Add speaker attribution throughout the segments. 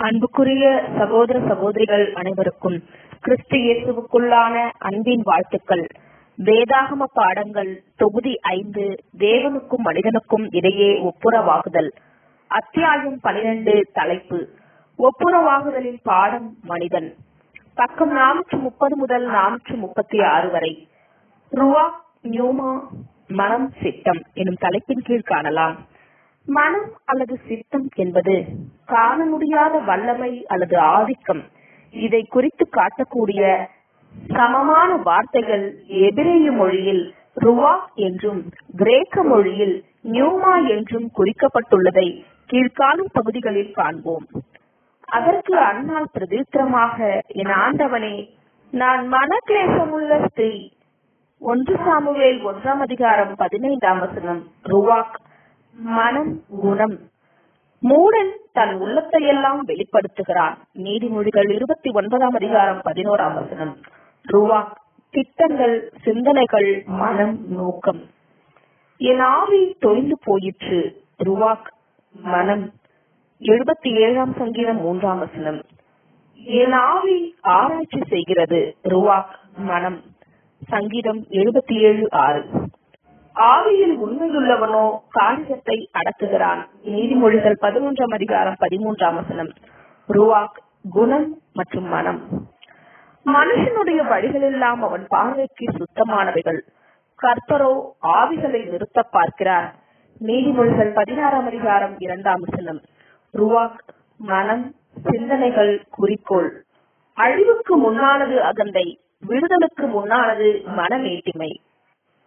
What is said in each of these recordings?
Speaker 1: அன்புக்குரிய சகோதர சகோதரிகள் அனைவருக்கும் கிறிஸ்து இயேசுவுக்குள்ளான அன்பின் வாழ்த்துக்கள். வேதாகம பாடங்கள் தொகுதி ஐந்து தேவனுக்கும் மனிதனுக்கும் இடையே ஒப்புரவாகுதல். அத்தியாயம் பனிரெண்டு தலைப்பு ஒப்புரவாகுதலின் பாடம் மனிதன். பக்கம் நானூற்று முப்பது முதல் நானூற்று முப்பத்தி ஆறு வரை. ருவா நியூமா மனம் சிட்டம் எனும் தலைப்பின் கீழ் காணலாம். மனம் அல்லது சித்தம் என்பது காண முடியாத வல்லமை அல்லது ஆதிக்கம். இதை குறித்து காட்டக்கூடிய சமமான வார்த்தைகள் எபிரேய மொழியில் ருவா என்றும் கிரேக்க மொழியில் நியூமா என்றும் குறிக்கப்பட்டுள்ளதை கீழ்காணும் பகுதிகளில் காண்போம். அதற்கு அன்னால் பிரதித்திரமாக என் ஆண்டவனே நான் மனக்லேசமுள்ள ஸ்திரீ. ஒன்று சாமுவேல் ஒன்றாம் அதிகாரம் பதினைந்தாம் வசனம் ருவாக் மனம் குணம். மூடன் தன் உள்ளத்தை எல்லாம் வெளிப்படுத்துகிறான். நீதிமொழிகள் இருபத்தி ஒன்பதாம் அதிகாரம் பதினோராம் வசனம். ருவாக் திட்டங்கள் சிந்தனைகள் மனம் நோக்கம். என் ஆவி தொய்ந்து போயிற்று. ருவாக் மனம். எழுபத்தி ஏழாம் சங்கீதம் மூன்றாம் வசனம். என் ஆவி ஆராய்ச்சி செய்கிறது. ருவாக் மனம். சங்கீதம் எழுபத்தி ஏழு ஆறு. ஆவியில் உண்மையுள்ளவனோ காரியத்தை அடக்குகிறான். நீதிமொழிகள் பதிமூன்றாம் அதிகாரம் பதிமூன்றாம் வசனம். ருவாக் குணம் மற்றும் மனம். மனுஷனுடைய வழிகளெல்லாம் அவன் பார்வைக்கு சுத்தமானவைகள். கர்த்தரோ ஆவிகளை நிறுத்த பார்க்கிறார். நீதிமொழிகள் பதினாறாம் அதிகாரம் இரண்டாம் வசனம். ருவாக் மனம் சிந்தனைகள் குறிக்கோள். அழிவுக்கு முன்னானது அகந்தை விடுதலுக்கு முன்னானது மனமேட்டிமை.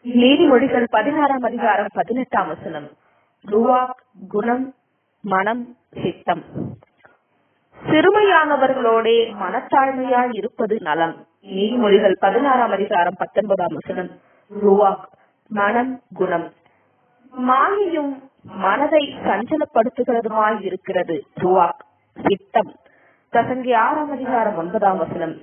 Speaker 1: நீதிமொழிகள் பதினாறாம் அதிகாரம் பதினெட்டாம் வசனம். ருவாக் குணம் மனம் சித்தம். சிறுமையானவர்களோட மனத்தாழ்மையாய் இருப்பது நலம். நீதிமொழிகள் பதினாறாம் அதிகாரம் பத்தொன்பதாம் வசனம். ருவாக் மனம் குணம். மாயையும் மனதை சஞ்சலப்படுத்துகிறதுமாய் இருக்கிறது. ருவாக் சித்தம். தசங்கி ஆறாம் அதிகாரம் ஒன்பதாம் வசனம்.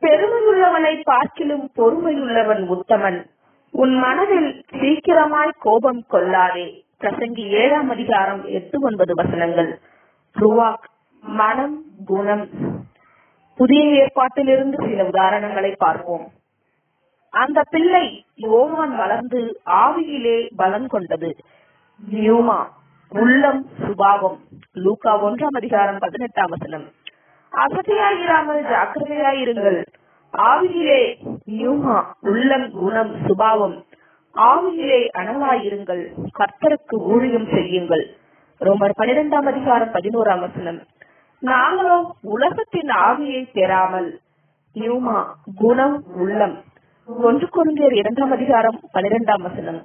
Speaker 1: பெருமையுள்ளவனை பார்க்கிலும் பொறுமையுள்ளவன் உத்தமன். உன் மனதில் சீக்கிரமாய் கோபம் கொள்ளாதே. பிரசங்கி ஏழாம் அதிகாரம் எட்டு ஒன்பது வசனங்கள். ருவாக் மனம் குணம். புதிய ஏற்பாட்டிலிருந்து சில உதாரணங்களை பார்ப்போம். அந்த பிள்ளை யோவான் வளர்ந்து ஆவியிலே பலம் கொண்டது. நியூமா உள்ளம் சுபாவம். லூகா ஒன்றாம் அதிகாரம் பதினெட்டாம் வசனம். அசதியாயிராமல் ஜாக்கிரதையாயிருங்கள். ஆவியிலே நியூமா உள்ளம் குணம் சுபாவம் ஆவியிலே அணவாயிருங்கள் கர்த்தருக்கு ஊழியம் செய்யுங்கள். ரோமர் பனிரெண்டாம் அதிகாரம் பதினோராம் வசனம். நாங்களோ உலகத்தின் ஆவியை பெறாமல் நியூமா குணம் உள்ளம் ஒன்று குருந்தியர் இரண்டாம் அதிகாரம் பனிரெண்டாம் வசனம்.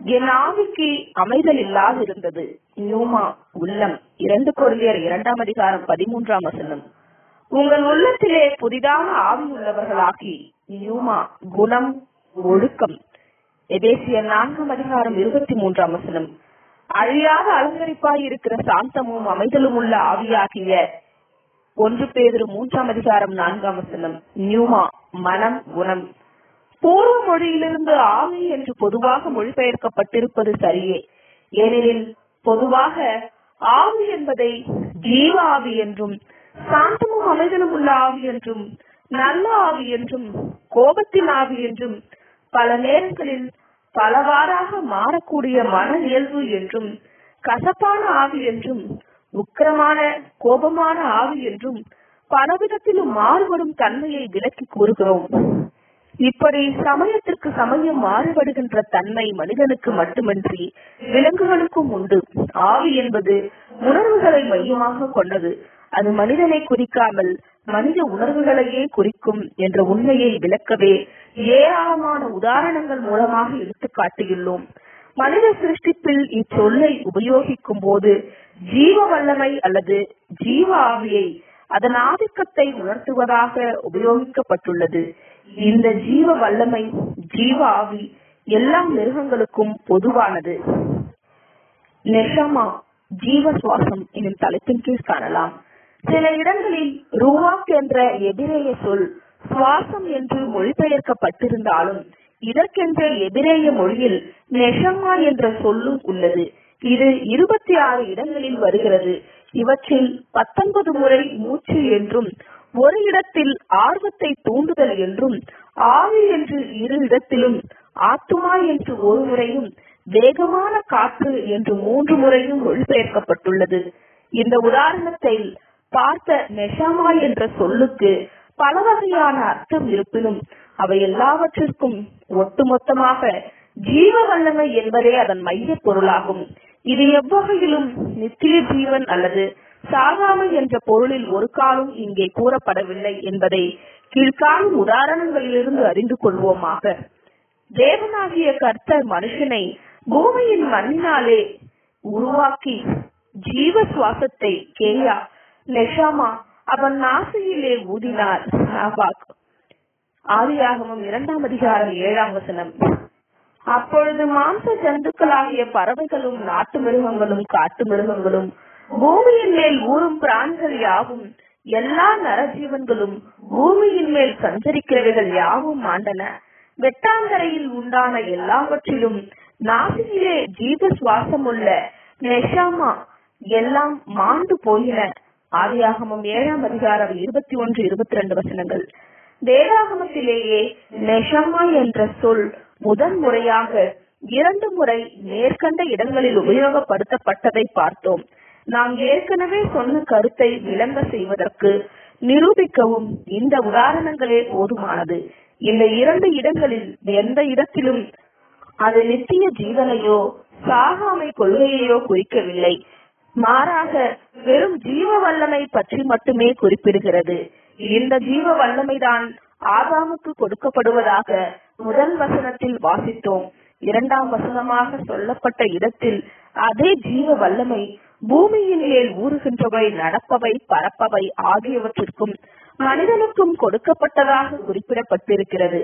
Speaker 1: என் ஆவிக்கு அமைதல் இல்லாதிருந்தது நியூமா உள்ளம் இரண்டு குருந்தியர் இரண்டாம் அதிகாரம் பதிமூன்றாம் வசனம். உங்கள் உள்ளத்திலே புதிதாக ஆவி உள்ளவர்களாகி நியூமா குணம் ஒழுக்கம். எதேசிய நான்காம் அதிகாரம் இருபத்தி மூன்றாம் வசனம். அழியாத அலங்கரிப்பாய் இருக்கிற சாந்தமும் அமைதலும் உள்ள ஆவியாகிய ஒன்று பேதரு மூன்றாம் அதிகாரம் நான்காம் வசனம். நியூமா மனம் குணம். பூர்வ மொழியிலிருந்து ஆவி என்று பொதுவாக மொழிபெயர்க்கப்பட்டிருப்பது சரியே. ஏனெனில் பொதுவாக ஆவி என்பதை ஜீவாவி என்றும் சாந்தமும் அமைதலும் உள்ள ஆவி என்றும் நல்ல ஆவி என்றும் கோபத்தின் ஆவி என்றும் பல நேரங்களில் பலவாறாக மாறக்கூடிய மன இயல்பு என்றும் கசப்பான ஆவி என்றும் உக்கிரமான கோபமான ஆவி என்றும் பலவிதத்திலும் மாறுபடும் தன்மையை விலக்கி கூறுகிறோம். இப்படி சமயத்திற்கு சமயம் மாறுபடுகின்ற தன்மை மனிதனுக்கு மட்டுமின்றி விலங்குகளுக்கும் உண்டு. ஆவி என்பது உணர்வுகளை மையமாக கொண்டது. அது மனிதனை குறிக்காமல் மனித உணர்வுகளையே குறிக்கும் என்ற உண்மையை விளக்கவே ஏராளமான உதாரணங்கள் மூலமாக எடுத்து காட்டியுள்ளோம். மனித சிருஷ்டிப்பில் இச்சொல்லை உபயோகிக்கும் போது ஜீவ வல்லமை அல்லது ஜீவ ஆவியை அதன் ஆதிக்கத்தை உணர்த்துவதாக உபயோகிக்கப்பட்டுள்ளது. இந்த ஜீவ வல்லமை ஜீவ ஆவி எல்லா மிருகங்களுக்கும் பொதுவானது. நெஷமா ஜீவ சுவாசம் எனும் தலைப்பின் கீழ் காணலாம். சில இடங்களில் ரூவாக் என்ற எபிரேய சொல் சுவாசம் என்று மொழிபெயர்க்கப்பட்டிருந்தாலும் இதற்கென்ற எபிரேய மொழியில் நெஷமா என்ற சொல்லும் உள்ளது. இது இருபத்தி ஆறு இடங்களில் வருகிறது. இவற்றில் பத்தொன்பது முறை மூச்சு என்றும் ஒரு இடத்தில் ஆர்வத்தை தூண்டுதல் என்றும் ஆவி என்று இரு இடத்திலும் ஆத்துமா என்று ஒரு முறையும் வேகமான காற்று என்று மூன்று முறையும் மொழிபெயர்க்கப்பட்டுள்ளது. இந்த உதாரணத்தை பார்த்த நெஷாமா என்ற சொல்லுக்கு பல வகையான அர்த்தம் இருப்பினும் அவை எல்லாவற்றிற்கும் ஒட்டுமொத்தமாக ஜீவ வல்லமை என்பதே அதன் மைய பொருளாகும் இது எவ்வகையிலும் நித்திய ஜீவன் அல்லது சாகாமை என்ற பொருளில் ஒரு காலம் இங்கே கூறப்படவில்லை என்பதை கீழ்காணும் உதாரணங்களிலிருந்து அறிந்து கொள்வோமாக. தேவனாகிய கர்த்தர் மனுஷனை பூமியின் மண்ணினாலே உருவாக்கி ஜீவ சுவாசத்தை கேயா நெஷாமா அவன் நாசியிலே ஊதினார் நாபாக் இரண்டாம் அதிகாரம் ஏழாம் வசனம். அப்பொழுது மாம்ச ஜந்துக்களாகிய பறவைகளும் நாட்டு மிருகங்களும் காட்டு மிருகங்களும் பூமியின் மேல் ஊறும் பிராணிகள் யாவும் எல்லா நரஜீவன்களும் பூமியின் மேல் சஞ்சரிக்கிறவைகள் யாவும் ஆண்டன. வெட்டாந்தரையில் உண்டான எல்லாவற்றிலும் நாசியிலே ஜீவ சுவாசம் உள்ள நெஷாமா எல்லாம் மாண்டு போயின. ஆதியாகமம் ஏழாம் அதிகாரம் இருபத்தி ஒன்று இருபத்தி ரெண்டு வசனங்கள். வேதாகமத்திலேயே நெஷமா என்ற சொல் முதன் முறையாக இரண்டு முறை மேற்கண்ட இடங்களில் உபயோகப்படுத்தப்பட்டதை பார்த்தோம். நாம் ஏற்கனவே சொன்ன கருத்தை விளங்க செய்வதற்கு நிரூபிக்கவும் இந்த உதாரணங்களே போதுமானது. இந்த இரண்டு இடங்களில் எந்த இடத்திலும் அது நித்திய ஜீவனையோ சாகாமை கொள்கையையோ குறிக்கவில்லை. மாறாக வெறும் ஜீவ வல்லமை பற்றி மட்டுமே குறிப்பிடுகிறது. இந்த ஜீவ வல்லமைதான் ஆதாமுக்கு கொடுக்கப்படுவதாக முதல் வசனத்தில் வாசித்தோம். இரண்டாம் வசனமாக சொல்லப்பட்ட இடத்தில் அதே ஜீவ வல்லமை பூமியின் மேல் ஊறுகின்றவை நடப்பவை பரப்பவை ஆகியவற்றிற்கும் மனிதனுக்கும் கொடுக்கப்பட்டதாக குறிப்பிடப்பட்டிருக்கிறது.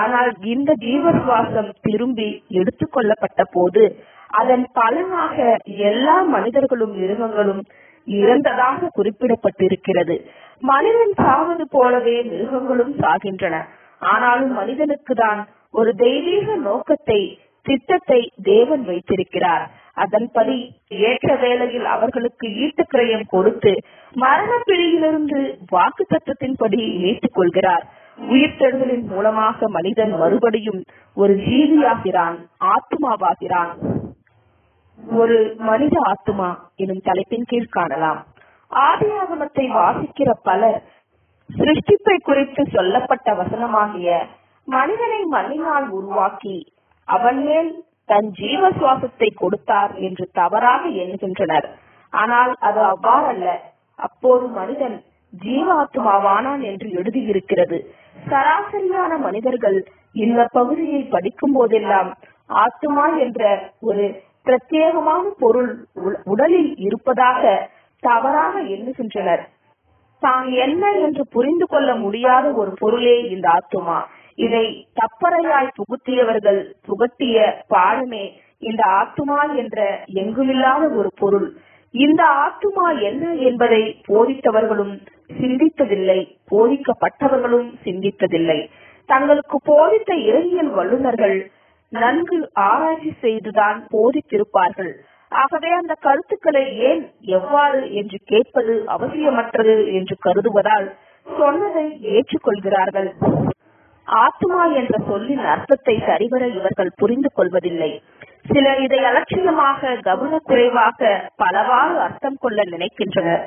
Speaker 1: ஆனால் இந்த ஜீவ சுவாசம் திரும்பி எடுத்துக்கொள்ளப்பட்ட போது அதன் பலனாக எல்லா மனிதர்களும் மிருகங்களும் இறந்ததாக குறிப்பிடப்பட்டிருக்கிறது. மனிதன் சாவது போலவே மிருகங்களும் சாகின்றன. ஆனாலும் மனிதனுக்கு தான் ஒரு தெய்வீக நோக்கத்தை திட்டத்தை தேவன் வைத்திருக்கிறார். அதன்படி ஏற்ற வேளையில் அவர்களுக்கு ஈட்டுக்கிரயம் கொடுத்து மரண பிழையிலிருந்து வாக்கு தத்துவத்தின்படி மீட்டுக் கொள்கிறார் உயிர்த்தெழுதலின் மூலமாக மனிதன் மறுபடியும் ஒரு ஜீவியாகிறான் ஆத்மாவாகிறான். ஒரு மனித ஆத்மா எனும் தலைப்பின் கீழ் காணலாம். ஆதியாகமத்தை வாசிக்கிற பலர் சிருஷ்டிப்பை குறித்து சொல்லப்பட்ட வசனமாகிய மனிதனை மண்ணினால் உருவாக்கி அவன் மேல் தன் ஜீவ சுவாசத்தை கொடுத்தார் என்று தவறாக எண்ணுகின்றனர். ஆனால் அது அவ்வாறல்ல. அப்போது மனிதன் ஜீவாத்மாவானான் என்று எழுதியிருக்கிறது. சராசரியான மனிதர்கள் இந்த பகுதியை படிக்கும் போதெல்லாம் ஆத்மா என்ற ஒரு பிரத்யேகமான பொருள் உடலில் இருப்பதாக தவறாக எண்ணுகின்றனர். தான் என்ன என்று புரிந்து கொள்ள முடியாத ஒரு பொருளே இந்த ஆத்துமா. இதை தப்பறையாய் புகுத்தியவர்கள் புகட்டிய பாடமே இந்த ஆத்துமா என்ற எங்குமில்லாத ஒரு பொருள். இந்த ஆத்துமா என்ன என்பதை போதித்தவர்களும் சிந்தித்ததில்லை போதிக்கப்பட்டவர்களும் சிந்தித்ததில்லை. தங்களுக்கு போதித்த இறையியல் வல்லுநர்கள் நன்கு ஆராய்ச்சி செய்துதான் போதித்திருப்பார்கள். ஆகவே அந்த கருத்துக்களை ஏன் எவ்வாறு என்று கேட்பது அவசியமற்றது என்று கருதுவதால் சொன்னதை ஏற்றுக்கொள்கிறார்கள். ஆத்மா என்ற சொல்லின் அர்த்தத்தை சரிவர இவர்கள் புரிந்து கொள்வதில்லை. சிலர் இதை அலட்சியமாக கவனக்குறைவாக பலவாறு அர்த்தம் கொள்ள நினைக்கின்றனர்.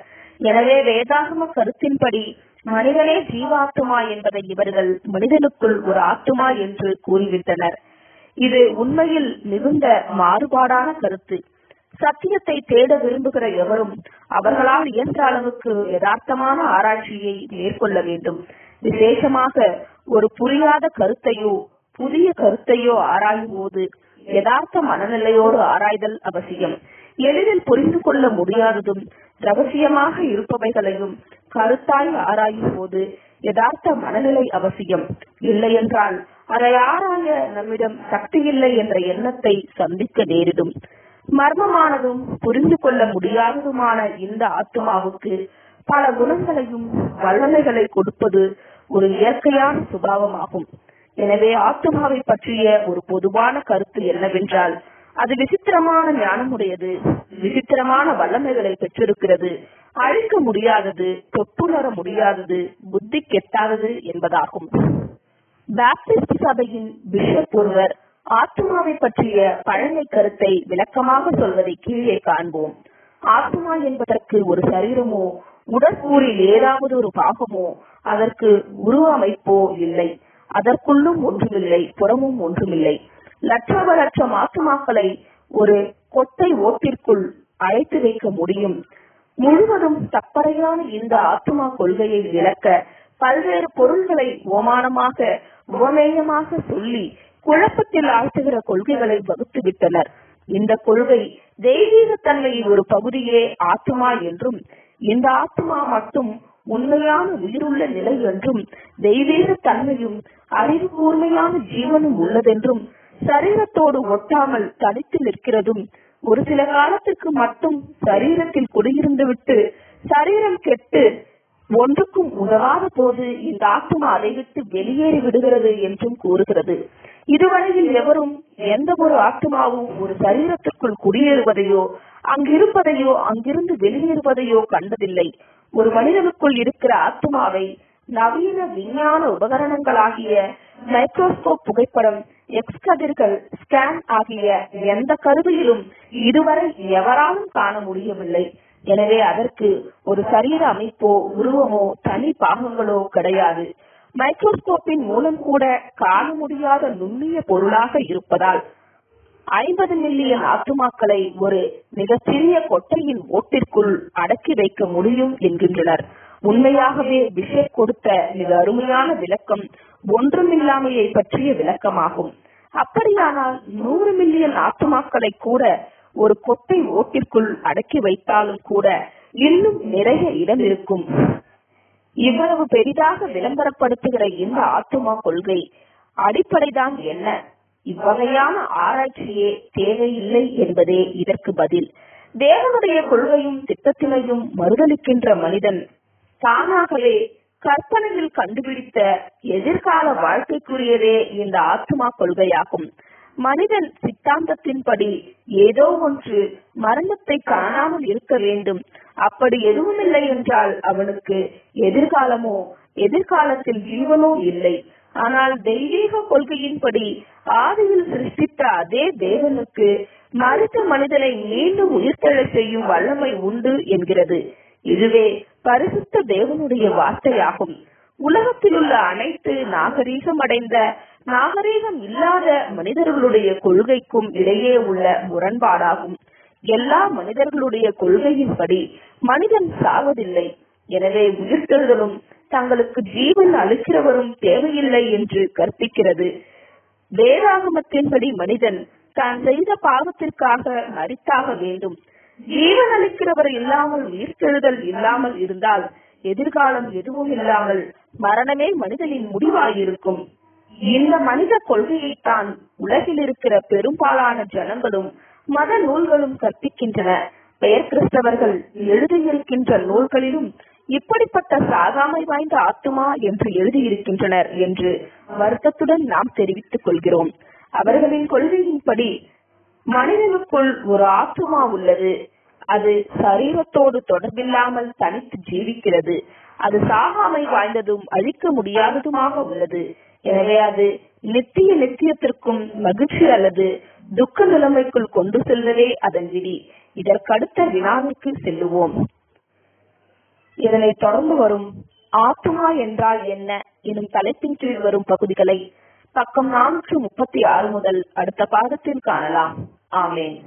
Speaker 1: எனவே வேதாகம கருத்தின்படி மனிதனே ஜீவாத்மா என்பதை இவர்கள் மனிதனுக்குள் ஒரு ஆத்துமா என்று கூறிவிட்டனர். இது உண்மையில் மிகுந்த மாறுபாடான கருத்து. சத்தியத்தை தேட விரும்புகிற எவரும் அவர்களால் இயன்ற அளவுக்கு யதார்த்தமான ஆராய்ச்சியை மேற்கொள்ள வேண்டும். விசேஷமாக ஒரு புரியாத கருத்தையோ புதிய கருத்தையோ ஆராயும் போது யதார்த்த மனநிலையோடு ஆராய்தல் அவசியம். எளிதில் புரிந்து கொள்ள முடியாததும் ரகசியமாக இருப்பவைகளையும் கருத்தாய் ஆராயும் போது யதார்த்த மனநிலை அவசியம். இல்லையென்றால் அதை நம்மிடம் சக்தி இல்லை என்ற எண்ணத்தை சந்திக்க நேரிடும். மர்மமானதும் புரிந்து கொள்ள முடியாததுமான இந்த ஆத்மாவுக்கு பல குணங்களையும் வல்லமைகளை கொடுப்பது ஒரு இயற்கையான சுபாவமாகும். எனவே ஆத்மாவை பற்றிய ஒரு பொதுவான கருத்து என்னவென்றால் அது விசித்திரமான ஞானமுடையது விசித்திரமான வல்லமைகளை பெற்றிருக்கிறது அழிக்க முடியாதது தொட்டுணர முடியாதது புத்தி கெட்டாதது என்பதாகும். பாப்டிஸ்ட் சபையின் பிஷப் ஒருவர் ஆத்மாவை பற்றிய பழமை கருத்தை விளக்கமாக சொல்வதை கீழே காண்போம். ஆத்மா என்பதற்கு ஒரு சரீரமோ உடற்கூறில் ஏதாவது ஒரு பாகமோ அதற்கு உருவ அமைப்போ இல்லை. அதற்குள்ளும் ஒன்றுமில்லை புறமும் ஒன்றுமில்லை. லட்சோப லட்சம் ஆத்மாக்களை ஒரு கொட்டை ஓட்டிற்குள் அழைத்து வைக்க முடியும். முழுவதும் தப்பறையான இந்த ஆத்மா கொள்கையை விளக்க பல்வேறு பொருள்களை ஓமானமாக உபமேயமாக சொல்லி குழப்பத்தில் ஆழ்த்துகிற கொள்கைகளை வகுத்து விட்டனர் இந்த கொள்கை தெய்வீக தன்மையின் ஒரு பகுதியே ஆத்மா என்றும் இந்த ஆத்மா மட்டும் உண்மையான உயிருள்ள நிலை என்றும் தெய்வீக தன்மையும் அறிவு கூர்மையான ஜீவனும் உள்ளதென்றும் சரீரத்தோடு ஒட்டாமல் தனித்து நிற்கிறதும் ஒரு சில காலத்திற்கு மட்டும் சரீரத்தில் குடியிருந்து விட்டு சரீரம் கெட்டு ஒன்றுக்கும் உதவாத போது இந்த ஆத்மா அதை விட்டு வெளியேறி விடுகிறது என்றும் கூறுகிறது. இதுவரையில் எவரும் எந்த ஒரு ஆத்மாவும் ஒரு சரீரத்திற்குள் குடியேறுவதையோ அங்கிருப்பதையோ அங்கிருந்து வெளியேறுவதையோ கண்டதில்லை. ஒரு மனிதனுக்குள் இருக்கிற ஆத்மாவை நவீன விஞ்ஞான உபகரணங்களாகிய மைக்ரோஸ்கோப் புகைப்படம் எக்ஸ் கதிர்கள் ஸ்கேன் ஆகிய எந்த கருவியிலும் இதுவரை எவராலும் காண முடியவில்லை. எனவே அதற்கு ஒரு சரீர அமைப்போ உருவமோ தனி பாகங்களோ கிடையாது. மைக்ரோஸ்கோப்பின் மூலம் கூட காண முடியாத நுண்ணிய பொருளாக இருப்பதால் ஐம்பது மில்லியன் ஆத்துமாக்களை ஒரு மிகச்சிறிய கொட்டையின் ஓட்டிற்குள் அடக்கி வைக்க முடியும் என்கின்றனர். உண்மையாகவே விஷயம் கொடுத்த மிக அருமையான விளக்கம் ஒன்றுமில்லாமையை பற்றிய விளக்கமாகும். அப்படியானால் நூறு மில்லியன் ஆத்துமாக்களை கூட ஒரு கொட்டை ஓட்டிற்குள் அடக்கி வைத்தாலும் கூட இன்னும் நிறைய இடம் இருக்கும். இவ்வளவு பெரிதாக விளம்பரப்படுத்துகிற இந்த ஆத்துமா கொள்கை அடிப்படைதான் என்ன? இவ்வகையான ஆராய்ச்சியே தேவையில்லை என்பதே இதற்கு பதில். தேவனுடைய கொள்கையும் திட்டத்தினையும் மறுதளிக்கின்ற மனிதன் தானாகவே கற்பனையில் கண்டுபிடித்த எதிர்கால வாழ்க்கைக்குரியதே இந்த ஆத்மா கொள்கையாகும். மனிதன் சித்தாந்தத்தின்படி ஏதோ ஒன்று மரணத்தை காணாமல் இருக்க வேண்டும். அப்படி எதுவும் இல்லை என்றால் அவனுக்கு எதிர்காலமோ எதிர்காலத்தில் ஜீவனோ இல்லை. ஆனால் தெய்வீக கொள்கையின்படி ஆதியில் சிருஷ்டித்த அதே தேவனுக்கு மறுத்த மனிதனை மீண்டும் உயிர்த்தெழ செய்யும் வல்லமை உண்டு என்கிறது. இதுவே பரிசுத்த தேவனுடைய வார்த்தையாகும். உலகத்தில் உள்ள அனைத்து நாகரீகம் அடைந்த நாகரீகம் இல்லாத மனிதர்களுடைய கொள்கைக்கும் இடையே உள்ள முரண்பாடாகும். எல்லா மனிதர்களுடைய கொள்கையின்படி மனிதன் சாவதில்லை. எனவே உயிர்த்தெழுதலும் தங்களுக்கு ஜீவன் அளிக்கிறவரும் தேவையில்லை என்று கற்பிக்கிறது. வேதாகமத்தின்படி மனிதன் தான் செய்த பாவத்திற்காக மறித்தாக வேண்டும். ஜீவன் அளிக்கிறவர் இல்லாமல் உயிர்த்தெழுதல் இல்லாமல் இருந்தால் எதிர்காலம் எதுவும் இல்லாமல் மரணமே மனிதனின் முடிவாயிருக்கும். இந்த மனித கொள்கையைத்தான் உலகில் இருக்கிற பெரும்பாலான ஜனங்களும் மத நூல்களும் கற்பிக்கின்றன. பெயர் கிறிஸ்தவர்கள் எழுதியிருக்கின்ற நூல்களிலும் இப்படிப்பட்ட சாகாமை வாய்ந்த ஆத்துமா என்று எழுதியிருக்கின்றனர் என்று வருத்தத்துடன் நாம் தெரிவித்துக் கொள்கிறோம். அவர்களின் கொள்கையின்படி மனிதனுக்குள் ஒரு ஆத்துமா உள்ளது. அது சரீரத்தோடு தொடர்பில்லாமல் தனித்து ஜீவிக்கிறது. அது சாகாமை வாய்ந்ததும் அழிக்க முடியாததுமாக உள்ளது. எனவே அது நித்திய நித்தியத்திற்கும் மகிழ்ச்சி அல்லது துக்க நிலைமைக்குள் கொண்டு செல்வதே அதன் விதி. இதற்கடுத்த வினாவிற்கு செல்லுவோம். இதனை தொடர்ந்து வரும் ஆத்மா என்றால் என்ன எனும் தலைப்பின் கீழ் வரும் பகுதிகளை பக்கம் நானூற்று முப்பத்தி ஆறு முதல் அடுத்த பாகத்தில் காணலாம். ஆமேன்.